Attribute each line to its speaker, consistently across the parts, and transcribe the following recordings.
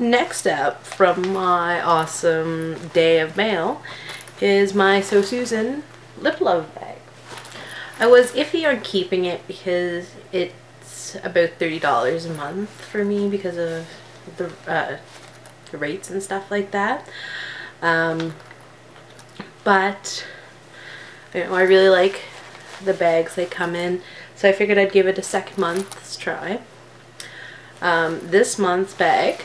Speaker 1: Next up from my awesome day of mail is my So Susan Lip Love bag. I was iffy on keeping it because it's about $30 a month for me because of the, uh, the rates and stuff like that. Um, but you know, I really like the bags they come in so I figured I'd give it a second month's try. Um, this month's bag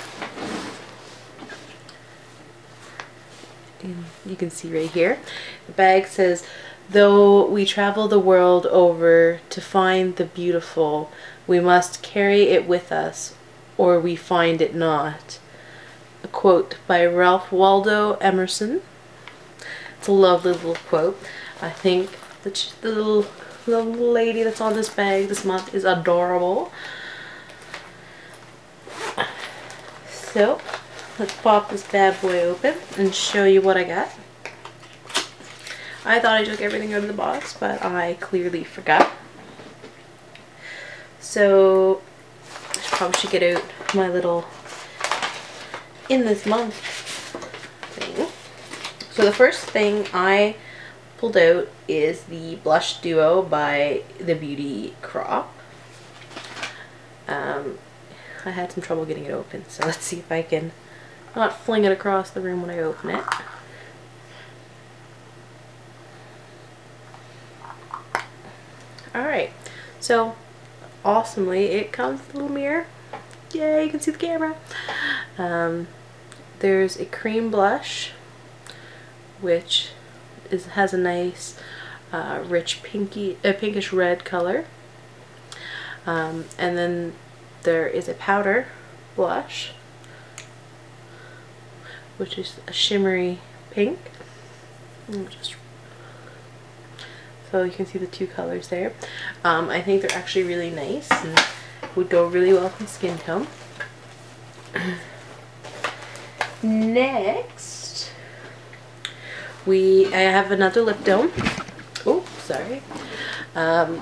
Speaker 1: you can see right here. The bag says though we travel the world over to find the beautiful we must carry it with us or we find it not. A quote by Ralph Waldo Emerson. It's a lovely little quote. I think the, the little little lady that's on this bag this month is adorable. So let's pop this bad boy open and show you what I got. I thought I took everything out of the box, but I clearly forgot. So, I probably should get out my little in this month thing. So the first thing I pulled out is the Blush Duo by The Beauty Crop. Um, I had some trouble getting it open, so let's see if I can not fling it across the room when I open it. Alright, so awesomely it comes with a little mirror. Yay, you can see the camera. Um, there's a cream blush which is has a nice uh, rich pinky, uh, pinkish red color. Um, and then there is a powder blush which is a shimmery pink. Just so you can see the two colors there. Um, I think they're actually really nice and would go really well with my skin tone. Next, we I have another lip dome. Oh, sorry. Um,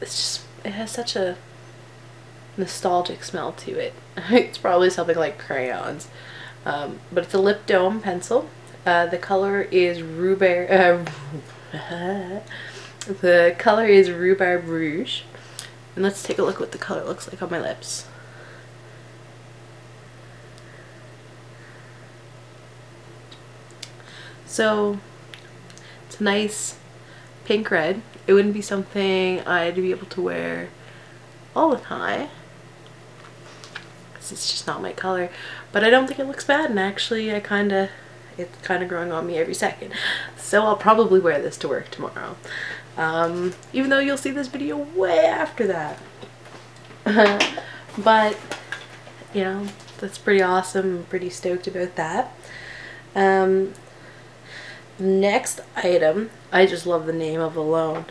Speaker 1: it's just it has such a nostalgic smell to it. it's probably something like crayons. Um, but it's a lip dome pencil. Uh, the color is rhubarb. Uh, the color is rhubarb rouge. And let's take a look what the color looks like on my lips. So it's a nice pink red. It wouldn't be something I'd be able to wear all the time it's just not my color. But I don't think it looks bad and actually I kind of, it's kind of growing on me every second. So I'll probably wear this to work tomorrow. Um, even though you'll see this video way after that. but, you know, that's pretty awesome. I'm pretty stoked about that. Um, next item, I just love the name of alone.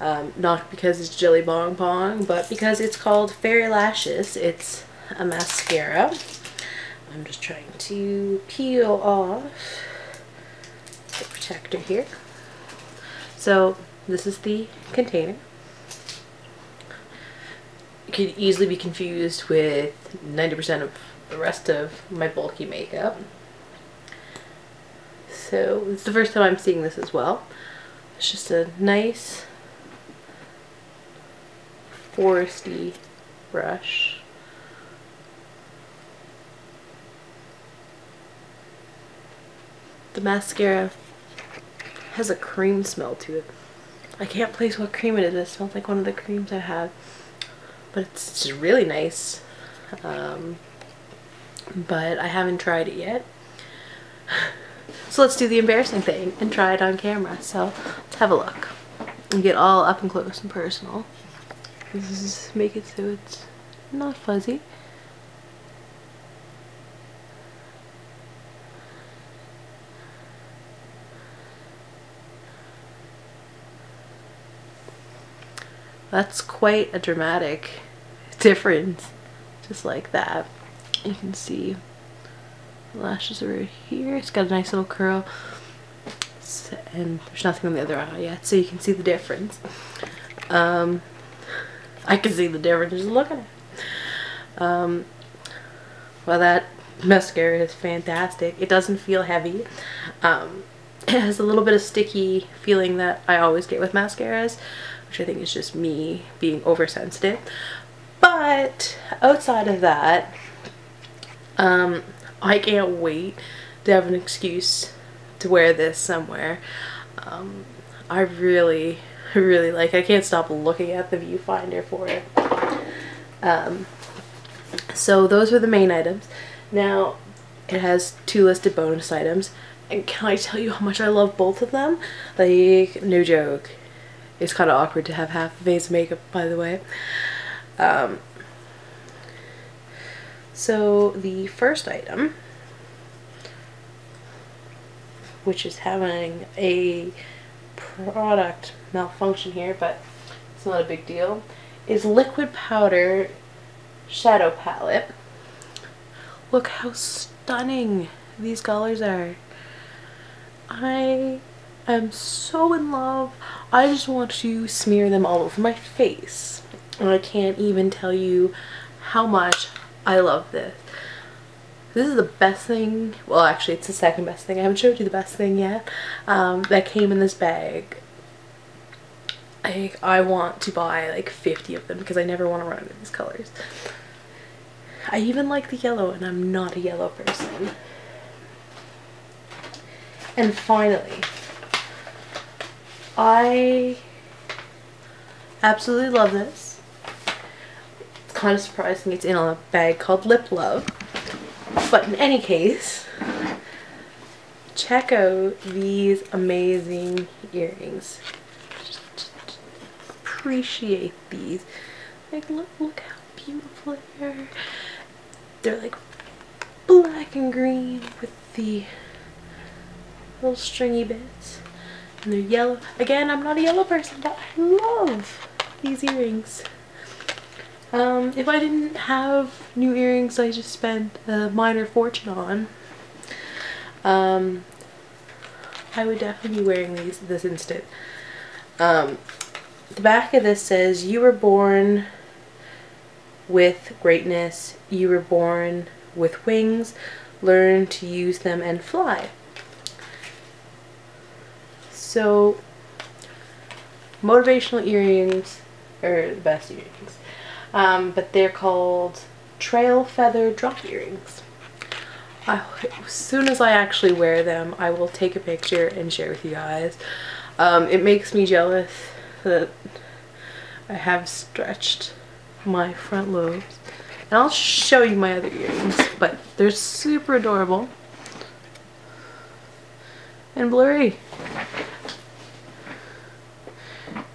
Speaker 1: Um, not because it's Jelly Pong Pong, but because it's called Fairy Lashes. It's a mascara. I'm just trying to peel off the protector here. So this is the container. It could easily be confused with 90% of the rest of my bulky makeup. So it's the first time I'm seeing this as well. It's just a nice foresty brush. The mascara has a cream smell to it. I can't place what cream it is. It smells like one of the creams I have. But it's just really nice. Um, but I haven't tried it yet. So let's do the embarrassing thing and try it on camera. So let's have a look and get all up and close and personal. This is make it so it's not fuzzy. That's quite a dramatic difference. Just like that. You can see lashes are here. It's got a nice little curl. And there's nothing on the other eye yet, so you can see the difference. Um, I can see the difference just looking at it. Um, well that mascara is fantastic. It doesn't feel heavy. Um, it has a little bit of sticky feeling that I always get with mascaras, which I think is just me being oversensitive. But outside of that, um, I can't wait to have an excuse to wear this somewhere. Um, I really, really like I can't stop looking at the viewfinder for it. Um, so those are the main items. Now, it has two listed bonus items. And can I tell you how much I love both of them? Like, no joke. It's kind of awkward to have half a face makeup, by the way. Um, so the first item, which is having a product malfunction here, but it's not a big deal, is Liquid Powder Shadow Palette. Look how stunning these colors are. I am so in love. I just want to smear them all over my face. And I can't even tell you how much I love this. This is the best thing, well actually it's the second best thing, I haven't showed you the best thing yet, um, that came in this bag. I, I want to buy like 50 of them because I never want to run out of these colors. I even like the yellow and I'm not a yellow person. And finally, I absolutely love this. It's kind of surprising it's in a bag called Lip Love. But in any case, check out these amazing earrings. Just, just appreciate these. Like look, look how beautiful they are. They're like black and green with the little stringy bits. And they're yellow. Again, I'm not a yellow person, but I love these earrings. Um, if I didn't have new earrings I just spent a minor fortune on, um, I would definitely be wearing these this instant. Um, the back of this says, you were born with greatness. You were born with wings. Learn to use them and fly. So, motivational earrings are the best earrings. Um, but they're called trail feather drop earrings. I, as soon as I actually wear them, I will take a picture and share with you guys. Um, it makes me jealous that I have stretched my front lobes. And I'll show you my other earrings, but they're super adorable and blurry.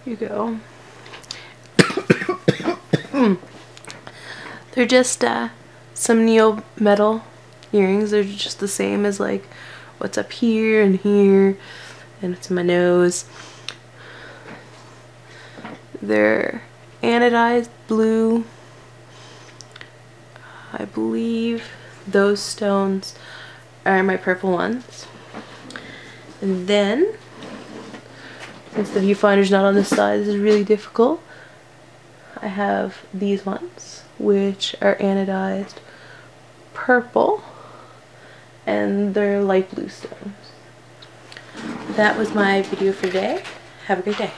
Speaker 1: You go. they're just uh, some neo metal earrings. They're just the same as like what's up here and here and it's in my nose. They're anodized blue. I believe those stones are my purple ones. And then, since the viewfinder's not on this side, this is really difficult. I have these ones, which are anodized purple, and they're light blue stones. That was my video for today. Have a great day.